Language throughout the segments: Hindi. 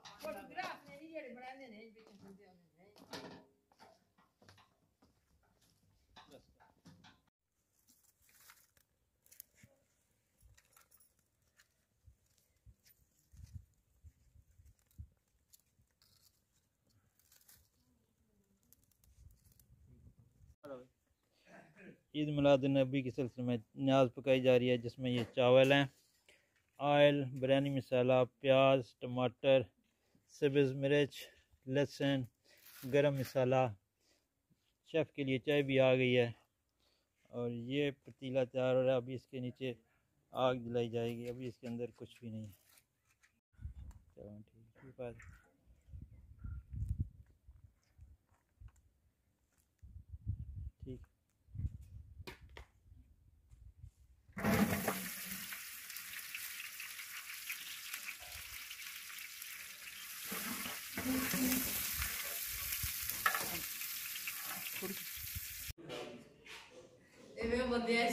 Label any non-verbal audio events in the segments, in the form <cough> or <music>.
ਫੋਟੋਗ੍ਰਾਫ ਨੇ ਨਹੀਂ ਜਿਹੜੇ ਬਣਾਉਂਦੇ ਨੇ ਵਿੱਚ ਹੁੰਦੇ ਹੁੰਦੇ ਨੇ ईद मिलादुलनबी के सिलसिले में न्याज पकाई जा रही है जिसमें ये चावल हैं आयल बिरयानी मसाला प्याज टमाटर सब्ज़ मिर्च, लहसुन, गरम मसाला, शेफ़ के लिए चाय भी आ गई है। और ये पतीला तैयार हो रहा है, अभी इसके नीचे आग जलाई जाएगी, अभी इसके अंदर कुछ भी नहीं है। चलो ठीक है में बंदी है।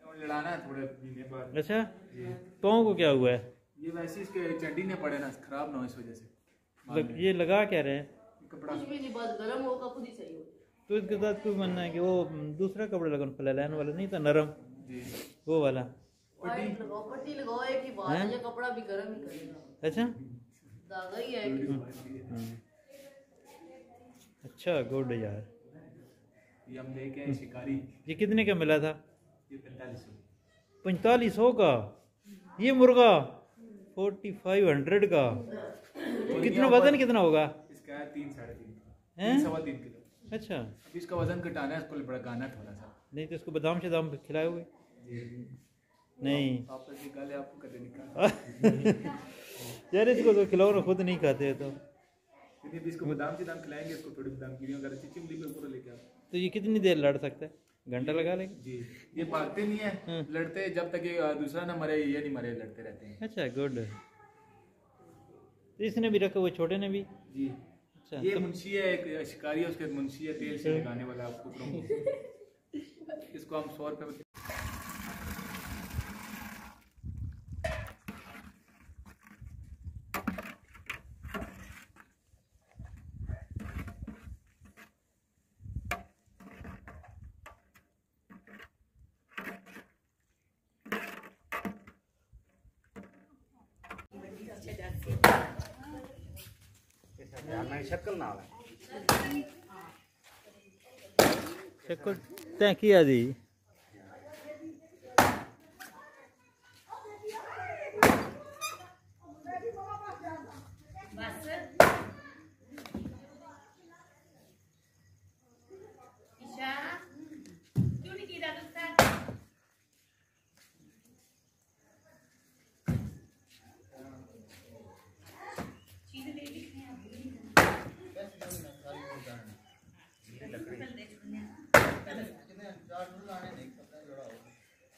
और लड़ाना है थोड़े महीने बाद। अच्छा? तो को क्या हुआ है? ये वैसे इसके चंडी ने पड़े ना खराब ना हो इस वजह से। लग, ये लगा क्या रहे हैं? कपड़ा। कुछ भी नहीं बस गर्म होगा खुद ही सही हो। तो इसके साथ कोई मानना है कि वो दूसरा कपड़ा लगा फैलाने वाला नहीं था नरम। जी। वो वाला। लगाओ पट्टी लगाओ एक ही बात हैं? है? ये कपड़ा भी गर्म ही करेगा। अच्छा? ही है। कि। अच्छा गुड यार। ये हम लेके आए शिकारी। ये कितने का मिला था? पैंतालीस सौ। का? ये मुर्गा? फोर्टी फाइव हंड्रेड का? कितना वज़न कितना होगा? इसका तीन साढ़े तीन सवा तीन किलो। अच्छा। अभी इसका वज़न घटाना है इसको बढ़ाना थोड़ा सा। नहीं तो इसको बादाम शदाम खिलाओगे? जी नहीं। <laughs> यार इसको तो खिलाओ ना खुद नहीं खाते तो। इसको बादाम से खिलाएँगे इसको थोड़ी बादाम गिरी अगर अच्छी चिमली पे ऊपर लेके तो ये कितनी देर लड़ सकता है? घंटा लगा लेंगे? जी। ये भागते नहीं है हाँ। लड़ते जब तक ये दूसरा ना मरे ये नहीं मरे लड़ते रहते हैं। अच्छा गुड। तो इसने भी रखा हुआ छोटे ने भी? जी। अच्छा ये तो- मुंशी है एक शिकारी है उसके मुंशी है तेल से लगाने वाला कुकरों को <laughs> इसको हम सौ रुपये में शक्कर तैं किया दी?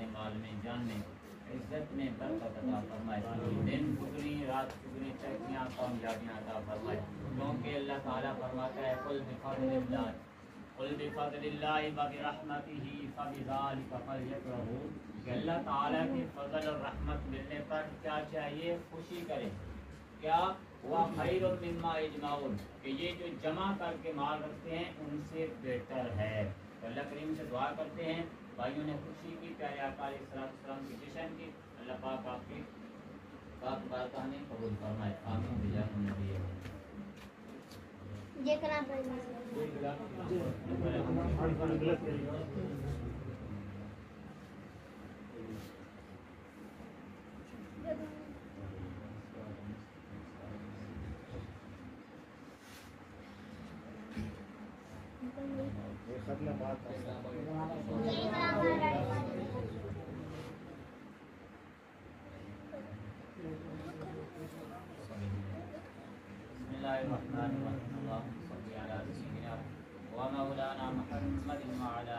में माल में जान में इज़्ज़त में बरकत अता फरमाए दिन दुगनी रात दुगनी तरक्कियाँ कामयाबियाँ अता फरमाए क्योंकि अल्लाह ताला फरमाता है, कुल बिफज़लिल्लाह कुल बिफज़लिल्लाह व बिरहमतिही फबिज़ालिका फलयफरहू कि अल्लाह ताला के फजल और रहमत मिलने पर क्या चाहिए? खुशी करें। क्या? वह खैर मिम्मा इजमाउन कि ये जो जमा करके माल रखते हैं, उनसे बेहतर है। करीम से दुआ करते हैं। भाइयों ने खुशी की प्यारे आकाम की जश्न की। अल्लाह पाक आपकी पाक बारकाह में कबूल फरमाए। आमीन। बिजाह नबी। ये करना पड़ेगा यही बराबर है बिस्मिल्लाहिर्रहमानिर्रहीम अल्लाहुम्मा सल्लि अला सय्यिदिना व मौलाना मुहम्मद व अला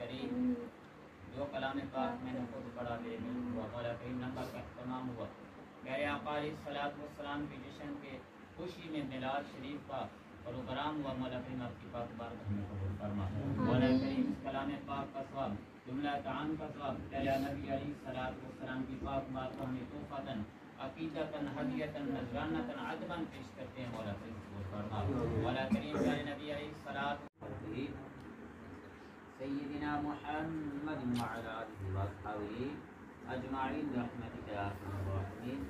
करीम जो कलाम पाक मैंने खुद पढ़ा लेकिन हुआ मौला करीम नंबर का तमाम हुआ मेरे आपारी सलात वसलाम के जश्न के खुशी में मिलाद शरीफ का प्रोग्राम हुआ मौला करीम आपकी पाक बार हमें कबूल फरमा। मौला करीम इस कलाम पाक का सवाब जुमला कान का सवाब तेरे नबी अलैहि सलात व सलाम की पाक बात को हमें तोहफतन अकीदतन हदियतन नजरानतन अदबन पेश करते हैं मौला करीम कबूल फरमा। मौला करीम तेरे नबी अलैहि सलात सय्यिदिना मुहम्मद व अला आलिहि व अस्हाबिहि अजमाइन राहिमीन